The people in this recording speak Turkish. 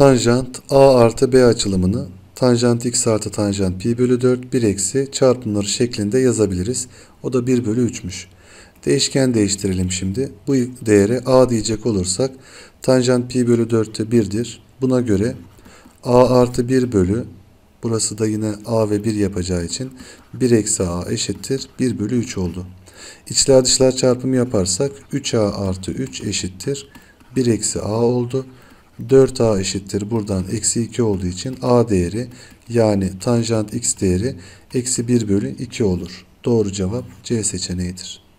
Tanjant a artı b açılımını tanjant x artı tanjant pi bölü 4 1 eksi çarpımları şeklinde yazabiliriz. O da 1 bölü 3'müş. Değişken değiştirelim şimdi. Bu değere a diyecek olursak tanjant pi bölü 4'te 1'dir. Buna göre a artı 1 bölü burası da yine a ve 1 yapacağı için 1 eksi a eşittir 1 bölü 3 oldu. İçler dışlar çarpımı yaparsak 3a artı 3 eşittir 1 eksi a oldu. 4a eşittir buradan eksi 2 olduğu için a değeri yani tanjant x değeri eksi 1 bölü 2 olur. Doğru cevap C seçeneğidir.